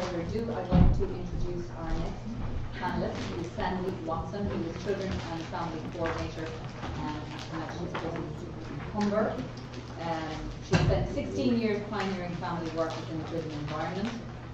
further ado, I'd like to introduce our next panelist, who is Sandy Watson, who is Children and Family Coordinator um, at Humber. Um, she spent 16 years pioneering family work within the prison environment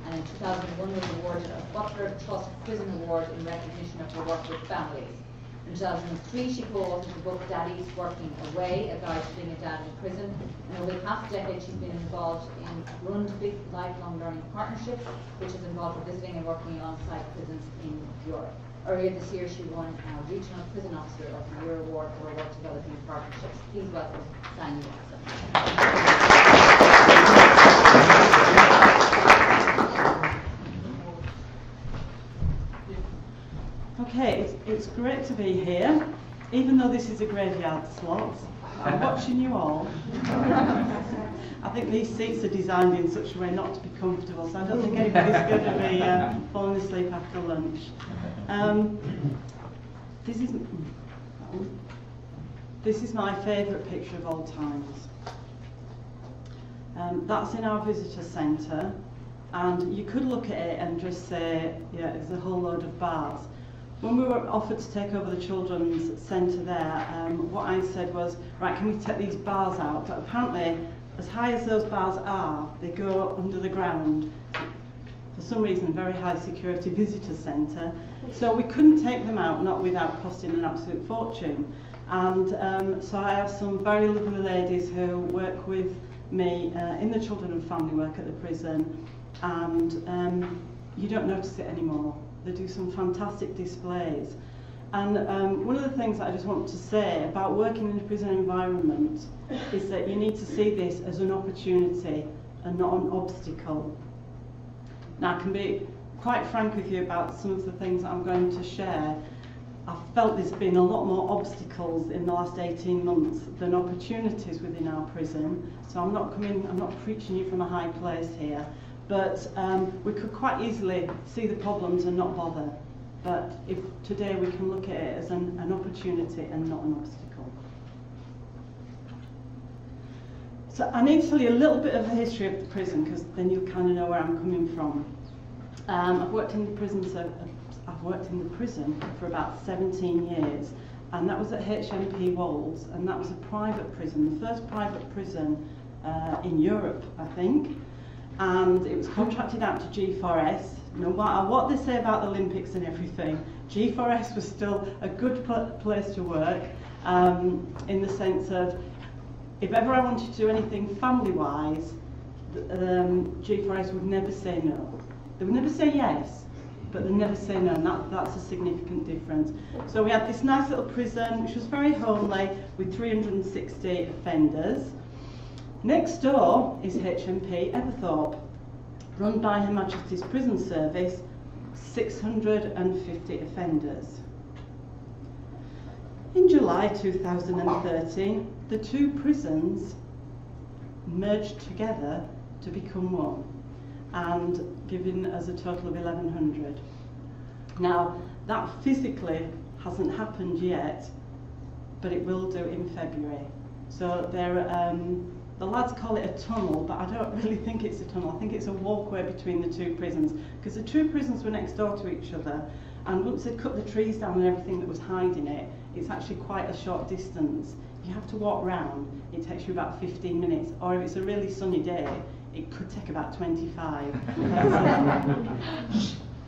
and in 2001 was awarded a Butler Trust Prison Award in recognition of her work with families. In 2003, she co-authored the book Daddy's Working Away, a guide to being a dad in prison. And over the past decade, she's been involved in Grundtvig Lifelong Learning Partnership, which is involved in visiting and working alongside prisons in Europe. Earlier this year, she won a Regional Prison Officer of the Year Award for her work developing partnerships. Please welcome Sandy Watson. Okay, it's, it's great to be here, even though this is a graveyard slot. I'm watching you all. I think these seats are designed in such a way not to be comfortable, so I don't think anybody's going to be uh, falling asleep after lunch. Um, this is this is my favourite picture of all times. Um, that's in our visitor centre, and you could look at it and just say, yeah, there's a whole load of bars. When we were offered to take over the children's centre there, um, what I said was, right, can we take these bars out? But apparently, as high as those bars are, they go under the ground. For some reason, very high security visitor centre. So we couldn't take them out, not without costing an absolute fortune. And um, so I have some very lovely ladies who work with me uh, in the children and family work at the prison. And um, you don't notice it anymore. They do some fantastic displays. And um, one of the things that I just want to say about working in a prison environment is that you need to see this as an opportunity and not an obstacle. Now, I can be quite frank with you about some of the things that I'm going to share. I felt there's been a lot more obstacles in the last 18 months than opportunities within our prison. So I'm not coming, I'm not preaching you from a high place here but um, we could quite easily see the problems and not bother. But if today we can look at it as an, an opportunity and not an obstacle. So I need to tell you a little bit of the history of the prison because then you kind of know where I'm coming from. Um, I've worked in the prison so I've worked in the prison for about 17 years and that was at HMP Wolds and that was a private prison, the first private prison uh, in Europe I think and it was contracted out to G4S. No matter what they say about the Olympics and everything, G4S was still a good pl place to work um, in the sense of if ever I wanted to do anything family-wise, um, G4S would never say no. They would never say yes, but they never say no, and that, that's a significant difference. So we had this nice little prison, which was very homely, with 360 offenders. Next door is HMP Everthorpe, run by Her Majesty's Prison Service, 650 offenders. In July 2013, the two prisons merged together to become one and giving us a total of 1100. Now, that physically hasn't happened yet, but it will do in February. So there um, the lads call it a tunnel, but I don't really think it's a tunnel. I think it's a walkway between the two prisons because the two prisons were next door to each other. And once they'd cut the trees down and everything that was hiding it, it's actually quite a short distance. You have to walk round. It takes you about 15 minutes. Or if it's a really sunny day, it could take about 25.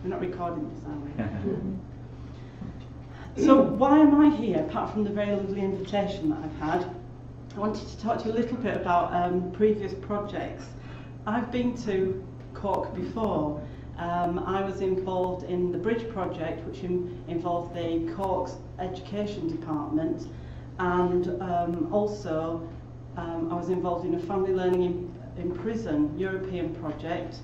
We're not recording this, are we? so why am I here, apart from the very lovely invitation that I've had? I wanted to talk to you a little bit about um, previous projects. I've been to Cork before. Um, I was involved in the Bridge project, which in, involved the Cork's Education Department, and um, also um, I was involved in a Family Learning in, in Prison European project,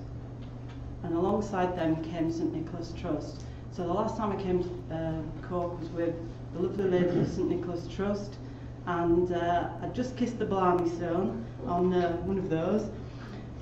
and alongside them came St Nicholas Trust. So the last time I came to uh, Cork was with the lovely lady of St Nicholas Trust, and uh, I just kissed the Blarney Stone on uh, one of those.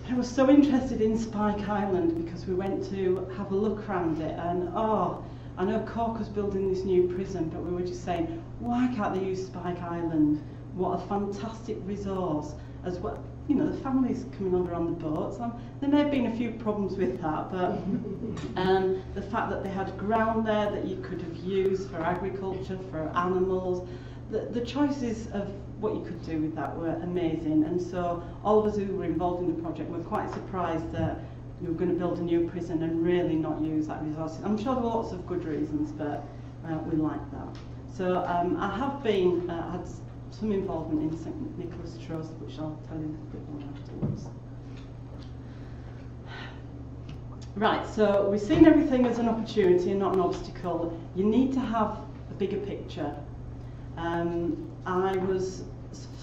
I was so interested in Spike Island because we went to have a look around it and oh, I know Cork was building this new prison but we were just saying why can't they use Spike Island? What a fantastic resource as well you know, the families coming over on the boats. Um, there may have been a few problems with that, but um, the fact that they had ground there that you could have used for agriculture, for animals, the, choices of what you could do with that were amazing. And so all of us who were involved in the project were quite surprised that you were going to build a new prison and really not use that resource. I'm sure there were lots of good reasons, but uh, we like that. So um, I have been, uh, had some involvement in St Nicholas Trust, which I'll tell you a bit more afterwards. Right, so we've seen everything as an opportunity and not an obstacle. You need to have a bigger picture. Um, I was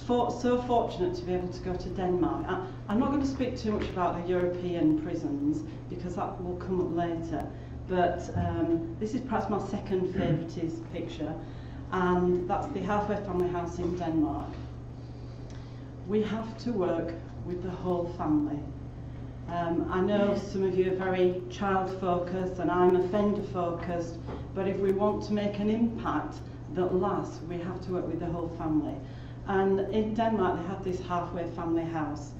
for, so fortunate to be able to go to Denmark. I, I'm not going to speak too much about the European prisons because that will come up later. But um, this is perhaps my second favourite picture, and that's the Halfway Family House in Denmark. We have to work with the whole family. Um, I know some of you are very child focused and I'm offender focused, but if we want to make an impact that lasts, we have to work with the whole family. And in Denmark, they have this halfway family house.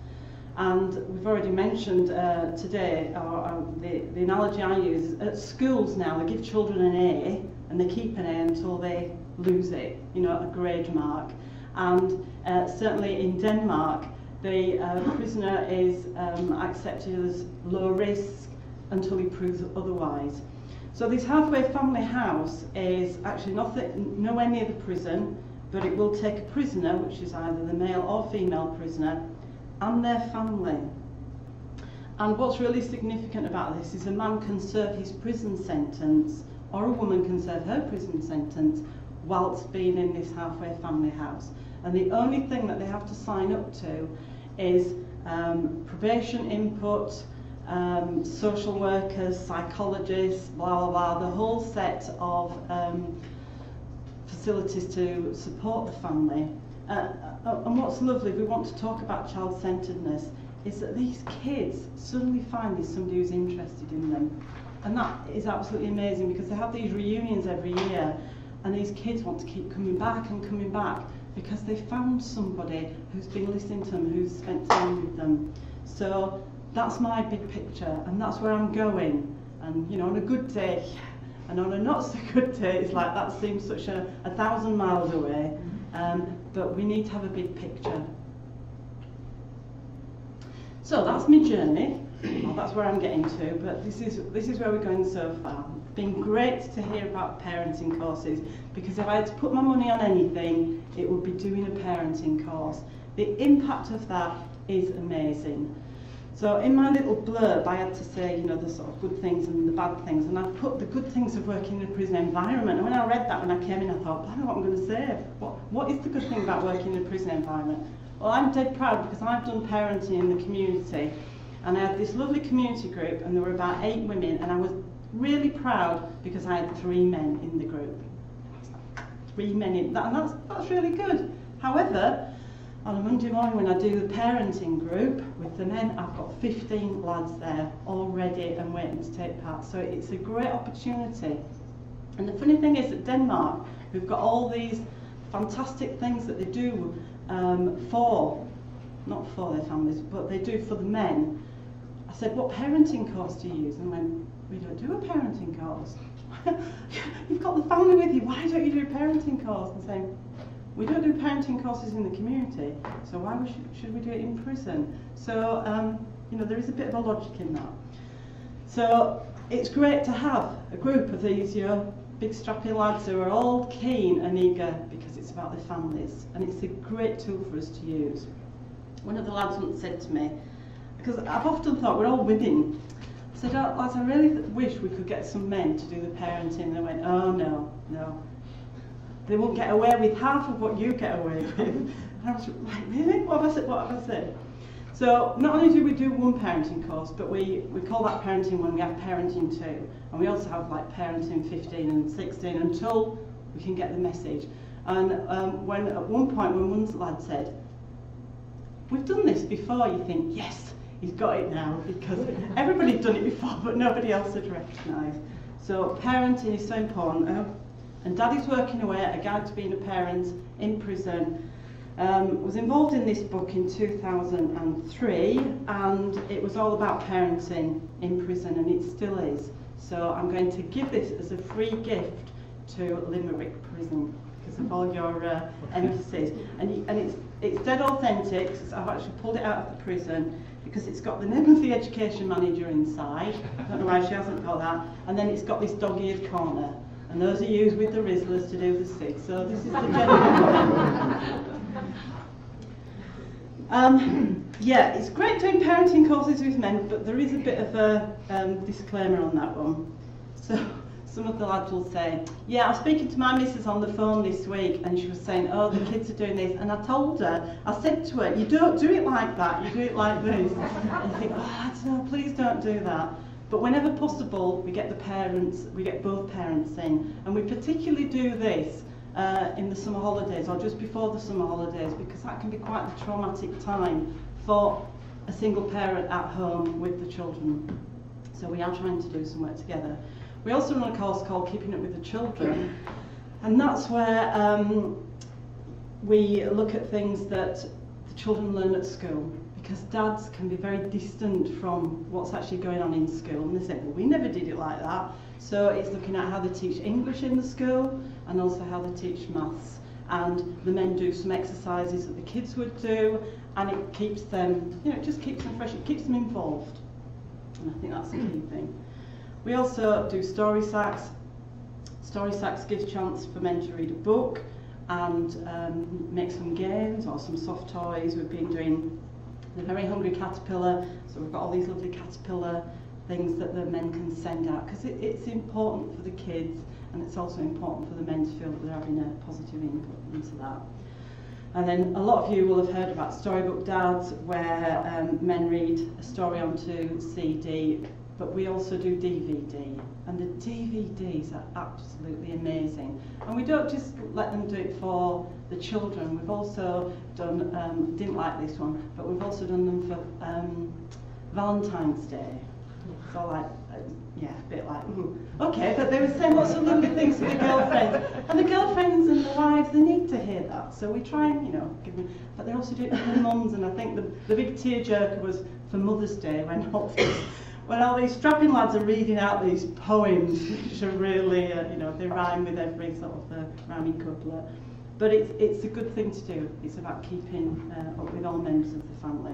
And we've already mentioned uh, today, or, or the, the analogy I use, at schools now, they give children an A and they keep an A until they lose it, you know, a grade mark. And uh, certainly in Denmark, the uh, prisoner is um, accepted as low risk until he proves otherwise. So this halfway family house is actually nothing, nowhere near the prison, but it will take a prisoner, which is either the male or female prisoner, and their family. And what's really significant about this is a man can serve his prison sentence or a woman can serve her prison sentence whilst being in this halfway family house. And the only thing that they have to sign up to is um, probation input, um, social workers, psychologists, blah, blah, blah, the whole set of um, facilities to support the family. Uh, uh, and what's lovely, if we want to talk about child-centeredness, is that these kids suddenly find there's somebody who's interested in them. And that is absolutely amazing because they have these reunions every year and these kids want to keep coming back and coming back because they found somebody who's been listening to them, who's spent time with them. So that's my big picture and that's where I'm going. And you know, on a good day, and on a not so good day, it's like that seems such a, a thousand miles away. Um, but we need to have a big picture. So that's my journey. Well, that's where I'm getting to, but this is this is where we're going so far. It's been great to hear about parenting courses because if I had to put my money on anything, it would be doing a parenting course. The impact of that is amazing. So in my little blurb, I had to say, you know, the sort of good things and the bad things, and I put the good things of working in a prison environment. And when I read that when I came in, I thought, I know what I'm going to say. What, what is the good thing about working in a prison environment? Well, I'm dead proud because I've done parenting in the community, and I had this lovely community group, and there were about eight women, and I was really proud because I had three men in the group. Three men in that, and that's that's really good. However, on a Monday morning when I do the parenting group with the men, I've got 15 lads there all ready and waiting to take part. So it's a great opportunity. And the funny thing is that Denmark, we've got all these fantastic things that they do um, for, not for their families, but they do for the men. I said, what parenting course do you use? And went, we don't do a parenting course. You've got the family with you, why don't you do a parenting course? And saying, we don't do parenting courses in the community, so why should, should we do it in prison? So, um, you know, there is a bit of a logic in that. So, it's great to have a group of these, you know, big strappy lads who are all keen and eager because it's about their families, and it's a great tool for us to use. One of the lads once said to me, because I've often thought we're all women, I said, oh, lads, I really wish we could get some men to do the parenting. And they went, oh, no, no, they won't get away with half of what you get away with. And I was like, really? What have I said? What have I said? So not only do we do one parenting course, but we, we call that parenting when we have parenting two. And we also have like parenting 15 and 16 until we can get the message. And um, when at one point when one lad said, we've done this before, you think, yes, he's got it now, because everybody's done it before, but nobody else had recognised. So parenting is so important. And Daddy's working away at a guide to being a parent in prison. Um, was involved in this book in 2003 and it was all about parenting in prison and it still is. So I'm going to give this as a free gift to Limerick Prison because of all your uh, emphasis. And, and it's, it's dead authentic. I've actually pulled it out of the prison because it's got the name of the education manager inside. I don't know why she hasn't got that. And then it's got this dog-eared corner. And those are used with the Rizlas to do the stick. So this is the genuine Um, yeah, it's great doing parenting courses with men, but there is a bit of a um, disclaimer on that one. So some of the lads will say, yeah, I was speaking to my missus on the phone this week and she was saying, oh, the kids are doing this. And I told her, I said to her, you don't do it like that, you do it like this. And you think, oh, I don't know, please don't do that. But whenever possible, we get the parents, we get both parents in. And we particularly do this uh, in the summer holidays or just before the summer holidays because that can be quite a traumatic time for a single parent at home with the children. So we are trying to do some work together. We also run a course called Keeping Up with the Children and that's where um, we look at things that the children learn at school because dads can be very distant from what's actually going on in school and they say, well, we never did it like that. So it's looking at how they teach English in the school and also how they teach maths. And the men do some exercises that the kids would do and it keeps them, you know, it just keeps them fresh, it keeps them involved. And I think that's the key thing. We also do story sacks. Story sacks gives chance for men to read a book and um, make some games or some soft toys. We've been doing the Very Hungry Caterpillar, so we've got all these lovely caterpillar things that the men can send out because it, it's important for the kids and it's also important for the men to feel that they're having a positive input into that. And then a lot of you will have heard about Storybook Dads where um, men read a story onto CD but we also do DVD and the DVDs are absolutely amazing. And we don't just let them do it for the children we've also done um, didn't like this one but we've also done them for um, Valentine's Day. So like uh, yeah a bit like mm, okay but they were saying lots of lovely things to the girlfriends and the girlfriends and the wives they need to hear that. So we try and you know give them but they also do it for the mums and I think the, the big tearjerker was for Mother's Day when all when all these strapping lads are reading out these poems, which are really, uh, you know, they rhyme with every sort of uh, rhyming couplet. But it's, it's a good thing to do. It's about keeping uh, up with all members of the family.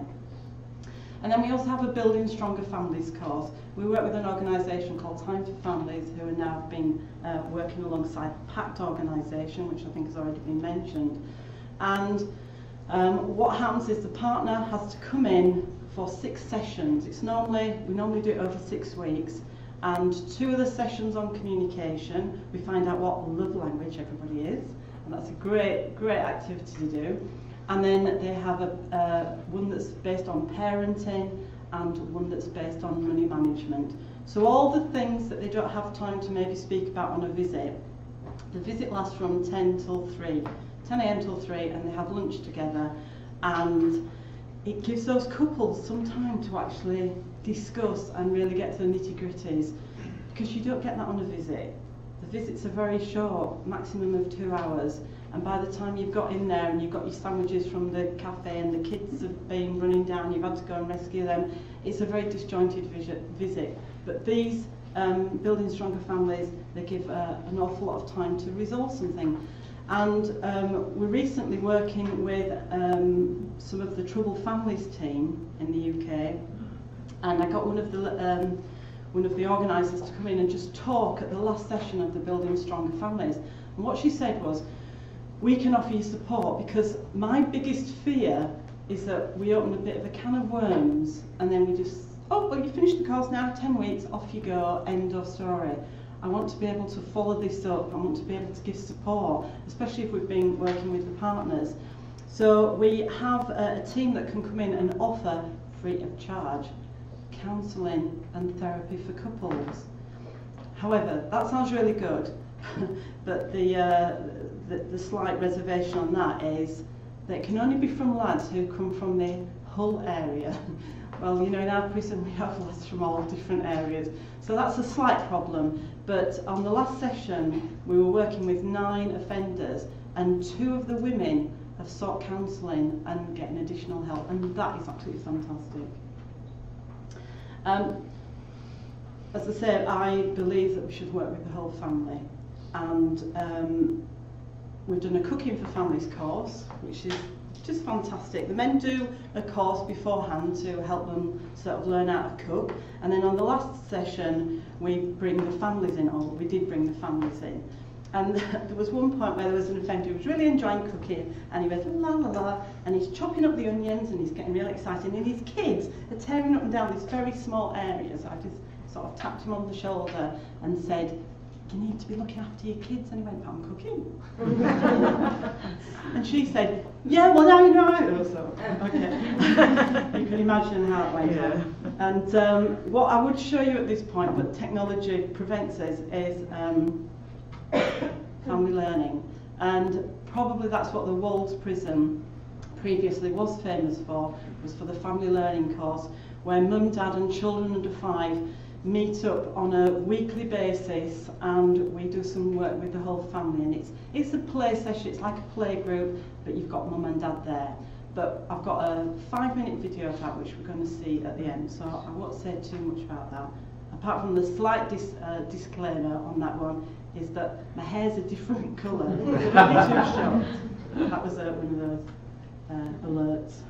And then we also have a Building Stronger Families course. We work with an organisation called Time for Families who are now been uh, working alongside PACT organisation, which I think has already been mentioned. And um, what happens is the partner has to come in for six sessions. It's normally, we normally do it over six weeks. And two of the sessions on communication, we find out what love language everybody is. And that's a great, great activity to do. And then they have a, uh, one that's based on parenting and one that's based on money management. So all the things that they don't have time to maybe speak about on a visit, the visit lasts from 10 till 3, 10 a.m. till 3, and they have lunch together. And it gives those couples some time to actually discuss and really get to the nitty gritties because you don't get that on a visit. The visits are very short, maximum of two hours, and by the time you've got in there and you've got your sandwiches from the cafe and the kids have been running down, you've had to go and rescue them, it's a very disjointed visit. But these um, Building Stronger Families, they give uh, an awful lot of time to resolve something. And um, we're recently working with um, some of the Troubled Families team in the UK, and I got one of the um, one of the organisers to come in and just talk at the last session of the Building Stronger Families. And what she said was, we can offer you support because my biggest fear is that we open a bit of a can of worms and then we just, oh, well, you finished the course now, 10 weeks, off you go, end of story. I want to be able to follow this up. I want to be able to give support, especially if we've been working with the partners. So we have a, team that can come in and offer free of charge counselling and therapy for couples. However, that sounds really good, but the, uh, the, the slight reservation on that is that it can only be from lads who come from the Hull area. well, you know, in our prison we have lads from all different areas. So that's a slight problem. But on the last session, we were working with nine offenders, and two of the women have sought counselling and getting additional help, and that is absolutely fantastic. Um, as I said, I believe that we should work with the whole family, and um, we've done a cooking for families course, which is just fantastic. The men do a course beforehand to help them sort of learn how to cook. And then on the last session, we bring the families in, or we did bring the families in. And there was one point where there was an offender who was really enjoying cooking and he was la la la and he's chopping up the onions and he's getting really excited and his kids are tearing up and down this very small area. So I just sort of tapped him on the shoulder and said, you need to be looking after your kids. And he went, I'm cooking. and she said, yeah, well, now you know. Or so. Okay. you can imagine how it went. Yeah. And um, what I would show you at this point, but technology prevents us, is um, family learning. And probably that's what the Wolves Prison previously was famous for, was for the family learning course, where mum, dad and children under five meet up on a weekly basis and we do some work with the whole family. And it's it's a play session it's like a play group but you've got mum and dad there. But I've got a five minute video of that which we're going to see at the end. So I won't say too much about that. Apart from the slight dis uh, disclaimer on that one is that my hair's a different colour. That was uh, one of those uh, alerts.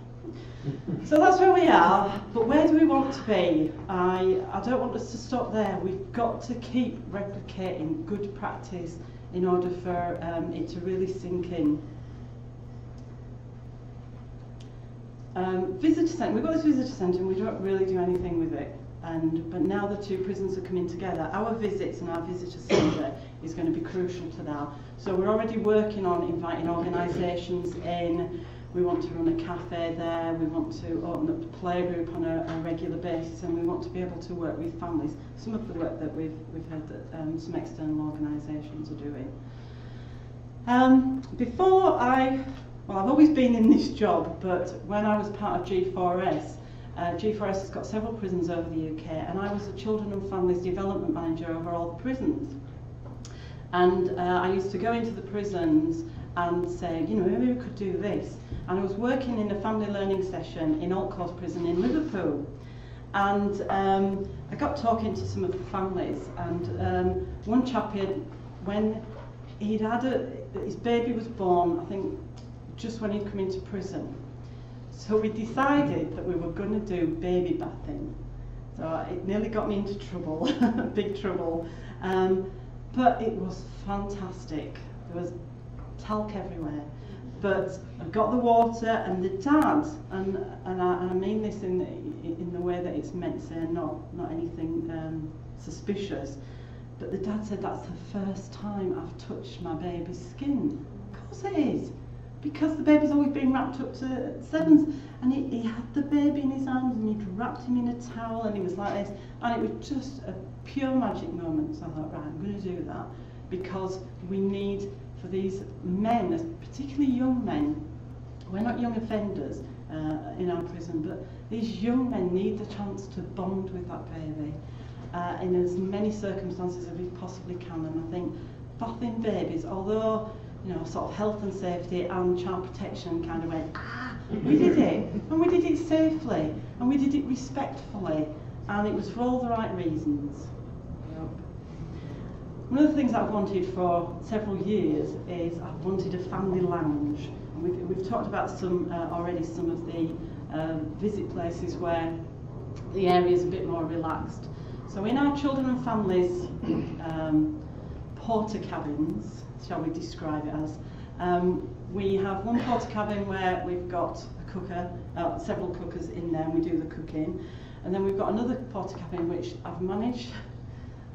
So that's where we are, but where do we want to be? I, I don't want us to stop there. We've got to keep replicating good practice in order for um, it to really sink in. Um, visitor centre, we've got this visitor centre and we don't really do anything with it. And, but now the two prisons are coming together, our visits and our visitor centre is going to be crucial to that. So we're already working on inviting organisations in, we want to run a cafe there, we want to open up a playgroup on a, a regular basis and we want to be able to work with families. Some of the work that we've, we've heard that um, some external organisations are doing. Um, before I, well I've always been in this job, but when I was part of G4S, uh, G4S has got several prisons over the UK and I was the Children and Families Development Manager over all the prisons. And uh, I used to go into the prisons and say, you know, maybe we could do this. And I was working in a family learning session in Altcourse Prison in Liverpool. And um, I got talking to some of the families, and um, one chap had, when he'd had a, his baby was born, I think just when he'd come into prison. So we decided that we were going to do baby bathing. So it nearly got me into trouble, big trouble. Um, but it was fantastic. There was talc everywhere. but I've got the water and the dad, and, and, I, and I mean this in, in the way that it's meant to say, not, not anything um, suspicious, but the dad said, that's the first time I've touched my baby's skin. Of course it is, because the baby's always been wrapped up to sevens. And he, he had the baby in his arms and he'd wrapped him in a towel and he was like this. And it was just a pure magic moment. So I thought, right, I'm going to do that because we need for these men, particularly young men, we're not young offenders uh, in our prison, but these young men need the chance to bond with that baby uh, in as many circumstances as we possibly can. And I think bathing babies, although you know, sort of health and safety and child protection kind of went, ah, we did it, and we did it safely, and we did it respectfully, and it was for all the right reasons. One of the things I've wanted for several years is I've wanted a family lounge. And we've, we've talked about some uh, already, some of the uh, visit places where the area is a bit more relaxed. So in our children and families um, Portakabins, shall we describe it as, um, we have one Portakabin where we've got a cooker, uh, several cookers in there and we do the cooking. And then we've got another Portakabin which I've managed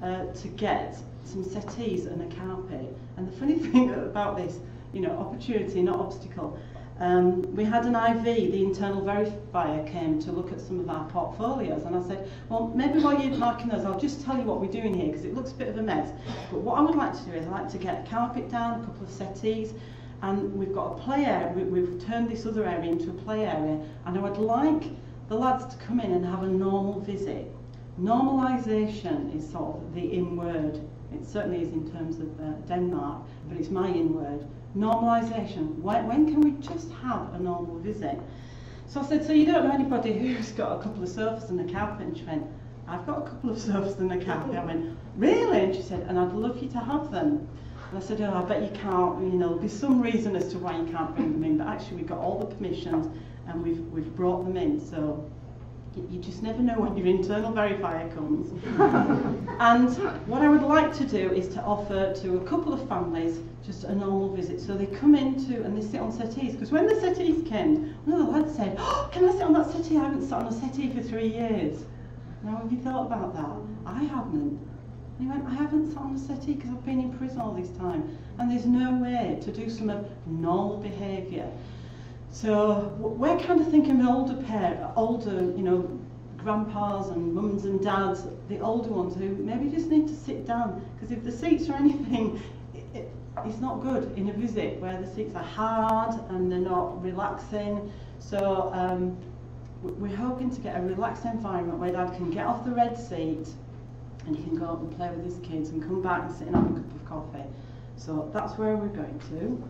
uh, to get some settees and a carpet. And the funny thing about this, you know, opportunity, not obstacle, um, we had an IV, the internal verifier came to look at some of our portfolios and I said, well, maybe while you're marking those, I'll just tell you what we're doing here because it looks a bit of a mess. But what I would like to do is I'd like to get a carpet down, a couple of settees, and we've got a play area, we, we've turned this other area into a play area, and I would like the lads to come in and have a normal visit Normalisation is sort of the in word. It certainly is in terms of uh, Denmark, but it's my in word. Normalisation. When, when can we just have a normal visit? So I said, so you don't know anybody who's got a couple of sofas and a carpet? And she went, I've got a couple of sofas and a carpet. I went, really? And she said, and I'd love you to have them. And I said, oh, I bet you can't, you know, there'll be some reason as to why you can't bring them in, but actually we've got all the permissions and we've, we've brought them in, so you just never know when your internal verifier comes. and what I would like to do is to offer to a couple of families just a normal visit. So they come into and they sit on settees. Because when the settees came, one of the lads said, oh, can I sit on that settee? I haven't sat on a settee for three years. Now have you thought about that? I haven't. And he went, I haven't sat on a settee because I've been in prison all this time. And there's no way to do some of normal behaviour. So we're kind of thinking the older pair, older, you know, grandpas and mums and dads, the older ones who maybe just need to sit down because if the seats are anything, it, it, it's not good in a visit where the seats are hard and they're not relaxing. So um, we're hoping to get a relaxed environment where dad can get off the red seat and he can go up and play with his kids and come back and sit and have a cup of coffee. So that's where we're going to.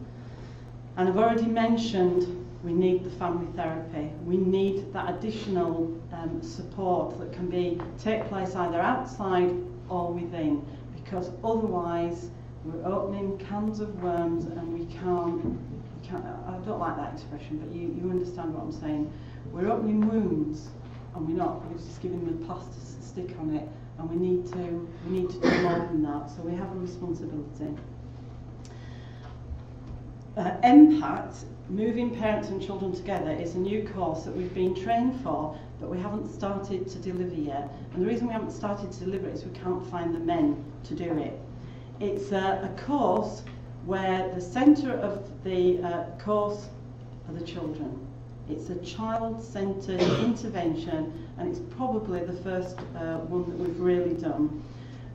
And I've already mentioned we need the family therapy. We need that additional um, support that can be take place either outside or within, because otherwise we're opening cans of worms and we can't. We can't I don't like that expression, but you, you understand what I'm saying. We're opening wounds, and we're not. We're just giving them a plaster stick on it, and we need to we need to do more than that. So we have a responsibility. Uh, M-PACT Moving Parents and Children Together is a new course that we've been trained for, but we haven't started to deliver yet. And the reason we haven't started to deliver it is we can't find the men to do it. It's a, a course where the centre of the uh, course are the children. It's a child-centred intervention, and it's probably the first uh, one that we've really done.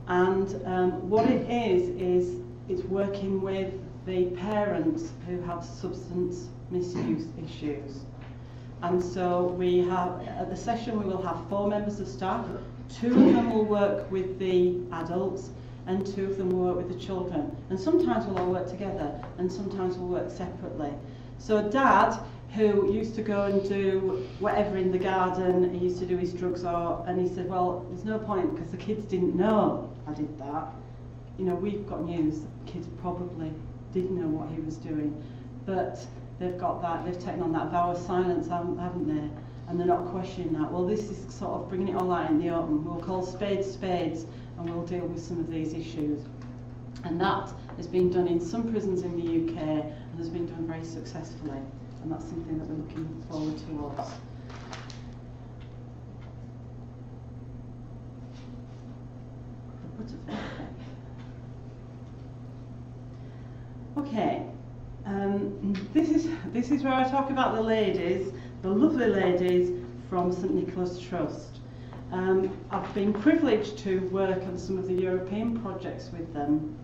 And um, what it is, is it's working with the parents who have substance misuse issues. And so we have, at the session we will have four members of staff, two of them will work with the adults and two of them will work with the children. And sometimes we'll all work together and sometimes we'll work separately. So dad, who used to go and do whatever in the garden, he used to do his drugs or, and he said, well, there's no point because the kids didn't know I did that. You know, we've got news, kids probably did know what he was doing. But they've got that, they've taken on that vow of silence, haven't they? And they're not questioning that. Well, this is sort of bringing it all out in the open. We'll call spades spades and we'll deal with some of these issues. And that has been done in some prisons in the UK and has been done very successfully. And that's something that we're looking forward towards effect. Okay, um, this is where I talk about the ladies, the lovely ladies from St Nicholas Trust. Um, I've been privileged to work on some of the European projects with them,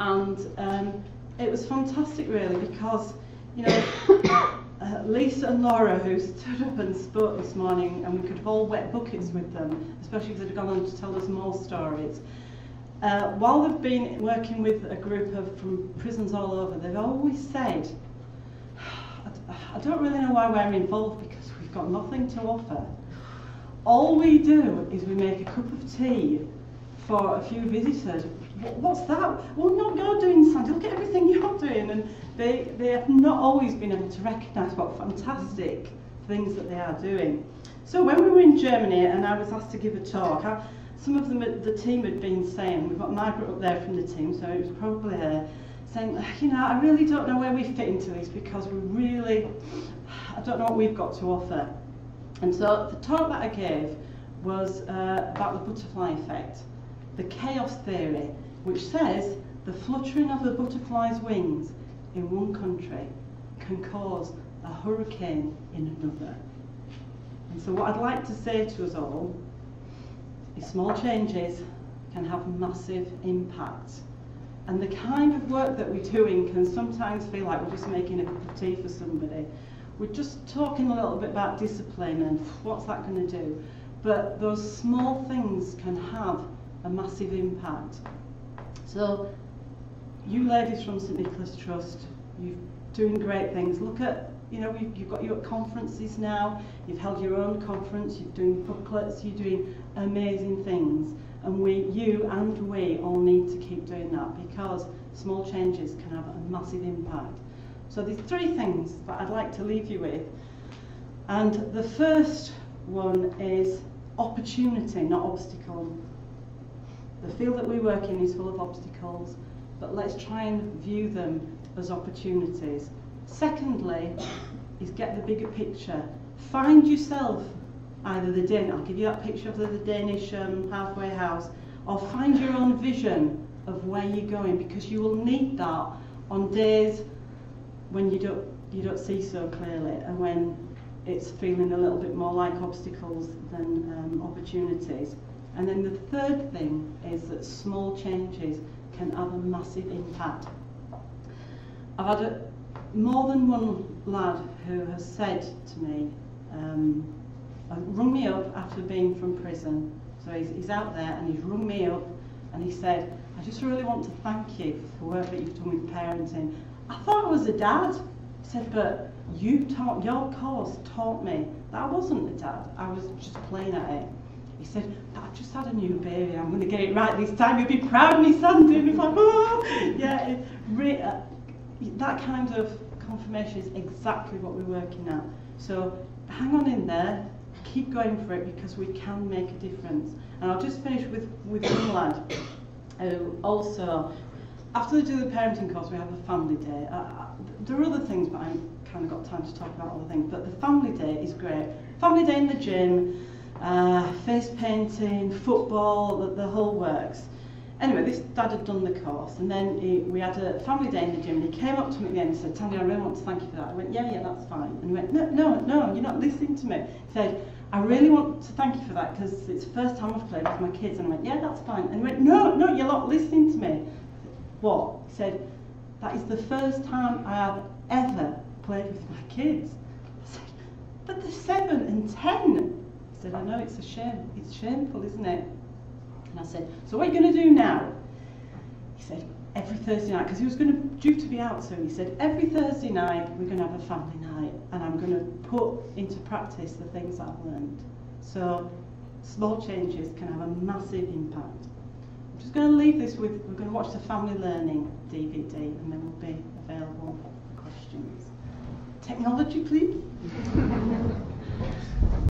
and um, it was fantastic really because you know uh, Lisa and Laura who stood up and spoke this morning, and we could have all wet buckets with them, especially if they'd gone on to tell us more stories. Uh, while they've been working with a group of from prisons all over, they've always said, I don't really know why we're involved because we've got nothing to offer. All we do is we make a cup of tea for a few visitors. What's that? Well, not you're doing, Sandy. Look at everything you're doing. And they, they have not always been able to recognise what fantastic things that they are doing. So when we were in Germany and I was asked to give a talk, I, some of them, the team had been saying, we've got Margaret up there from the team, so it was probably her, saying, you know, I really don't know where we fit into this because we really, I don't know what we've got to offer. And so the talk that I gave was uh, about the butterfly effect, the chaos theory, which says the fluttering of a butterfly's wings in one country can cause a hurricane in another. And so what I'd like to say to us all is small changes can have massive impact. And the kind of work that we're doing can sometimes feel like we're just making a cup of tea for somebody. We're just talking a little bit about discipline and what's that going to do. but those small things can have a massive impact. So, you ladies from St Nicholas Trust, you're doing great things. Look at, you know, you've, got your conferences now, you've held your own conference, you're doing booklets, you're doing amazing things. And we, you and we all need to keep doing that because small changes can have a massive impact. So there's three things that I'd like to leave you with. And the first one is opportunity, not obstacle. The field that we work in is full of obstacles, but let's try and view them as opportunities. Secondly, is get the bigger picture. Find yourself either the Dan I'll give you that picture of the, the Danish um, halfway house, or find your own vision of where you're going because you will need that on days when you don't you don't see so clearly and when it's feeling a little bit more like obstacles than um, opportunities. And then the third thing is that small changes can have a massive impact. I've had a, more than one lad who has said to me, um, uh, rung me up after being from prison. So he's, he's out there and he's rung me up and he said, I just really want to thank you for work that you've done with parenting. I thought I was a dad. He said, but you taught, your course taught me that I wasn't a dad. I was just playing at it. He said, I've just had a new baby. I'm going to get it right this time. You'll be proud of me, Sandy. And he's like, oh, yeah. It, re, uh, that kind of confirmation is exactly what we're working at. So hang on in there, keep going for it because we can make a difference. And I'll just finish with, with one lad who also, after they do the parenting course, we have a family day. Uh, uh there are other things, but I've kind of got time to talk about other things. But the family day is great. Family day in the gym, uh, face painting, football, the, the whole works. Anyway, this dad had done the course, and then he, we had a family day in the gym, and he came up to me at the end and said, Tandy, I really want to thank you for that. I went, yeah, yeah, that's fine. And he went, no, no, no, you're not listening to me. He said, I really want to thank you for that because it's the first time I've played with my kids. And I went, yeah, that's fine. And he went, no, no, you're not listening to me. What? He said, that is the first time I have ever played with my kids. I said, but they're seven and ten. He said, I know, it's a shame. It's shameful, isn't it? And I said, so what are you going to do now? He said, every Thursday night, because he was going to due to be out soon. He said, every Thursday night we're going to have a family night, and I'm going to put into practice the things I've learned. So small changes can have a massive impact. I'm just going to leave this with, we're going to watch the family learning DVD, and then we'll be available for questions. Technology, please.